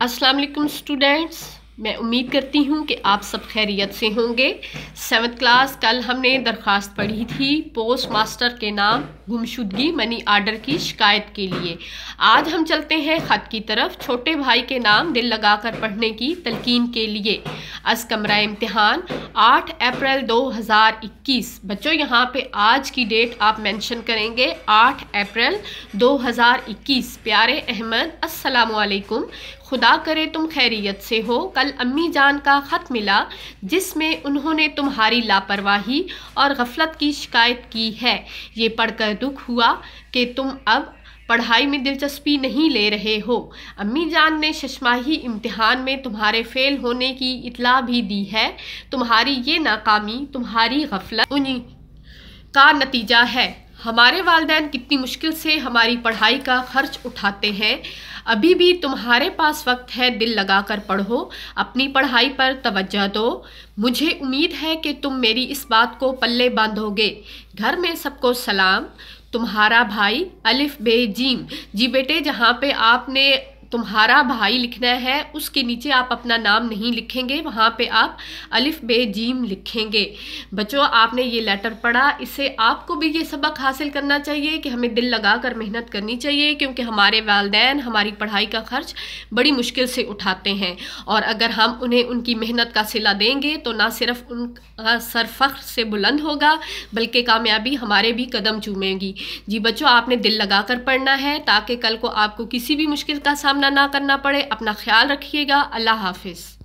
अस्सलाम वालेकुम स्टूडेंट्स। मैं उम्मीद करती हूँ कि आप सब खैरियत से होंगे। सेवन्थ क्लास कल हमने दरख्वास्त पढ़ी थी पोस्ट मास्टर के नाम गुमशुदगी, मनी आर्डर की शिकायत के लिए। आज हम चलते हैं ख़त की तरफ़। छोटे भाई के नाम दिल लगाकर पढ़ने की तलकीन के लिए। अस कमरा इम्तहान 8 अप्रैल 2021 बच्चों, यहाँ पे आज की डेट आप मेंशन करेंगे 8 अप्रैल 2021 प्यारे अहमद, अस्सलाम वालेकुम। खुदा करे तुम खैरियत से हो। कल अम्मी जान का ख़त मिला, जिसमें उन्होंने तुम्हारी लापरवाही और गफलत की शिकायत की है। ये पढ़कर दुख हुआ कि तुम अब पढ़ाई में दिलचस्पी नहीं ले रहे हो। अम्मी जान ने शशमाही इम्तिहान में तुम्हारे फेल होने की इतला भी दी है। तुम्हारी ये नाकामी, तुम्हारी गफलत उन्हीं का नतीजा है। हमारे वालदेन कितनी मुश्किल से हमारी पढ़ाई का खर्च उठाते हैं। अभी भी तुम्हारे पास वक्त है, दिल लगा कर पढ़ो। अपनी पढ़ाई पर तवज्जो दो। मुझे उम्मीद है कि तुम मेरी इस बात को पल्ले बांधोगे। घर में सबको सलाम। तुम्हारा भाई अलिफ बे जीम। जी बेटे, जहाँ पे आपने तुम्हारा भाई लिखना है, उसके नीचे आप अपना नाम नहीं लिखेंगे, वहाँ पे आप अलिफ बे जीम लिखेंगे। बच्चों, आपने ये लेटर पढ़ा, इससे आपको भी ये सबक हासिल करना चाहिए कि हमें दिल लगा कर मेहनत करनी चाहिए, क्योंकि हमारे वालदेन हमारी पढ़ाई का खर्च बड़ी मुश्किल से उठाते हैं। और अगर हम उन्हें उनकी मेहनत का सिला देंगे तो ना सिर्फ़ उनका सर फ़ख्र से बुलंद होगा, बल्कि कामयाबी हमारे भी कदम चूमेगी। जी बच्चों, आपने दिल लगा कर पढ़ना है, ताकि कल को आपको किसी भी मुश्किल का सामना सामना ना करना पड़े अपना ख्याल रखिएगा। अल्लाह हाफिज़।